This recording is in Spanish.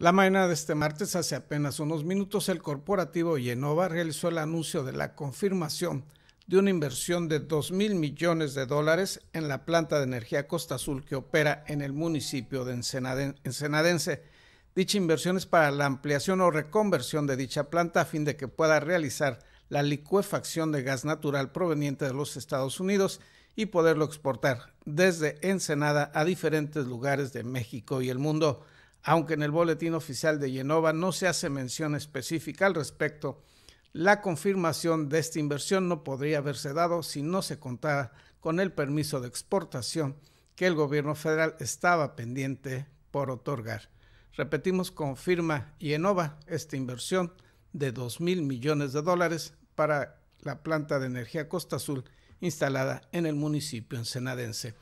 La mañana de este martes, hace apenas unos minutos, el corporativo Yenova realizó el anuncio de la confirmación de una inversión de 2 mil millones de dólares en la planta de energía Costa Azul que opera en el municipio de Ensenadense. Dicha inversión es para la ampliación o reconversión de dicha planta a fin de que pueda realizar la licuefacción de gas natural proveniente de los Estados Unidos y poderlo exportar desde Ensenada a diferentes lugares de México y el mundo aunque en el boletín oficial de Yenova no se hace mención específica al respecto, la confirmación de esta inversión no podría haberse dado si no se contara con el permiso de exportación que el gobierno federal estaba pendiente por otorgar. Repetimos, confirma Yenova esta inversión de 2 mil millones de dólares para la planta de energía Costa Azul instalada en el municipio ensenadense.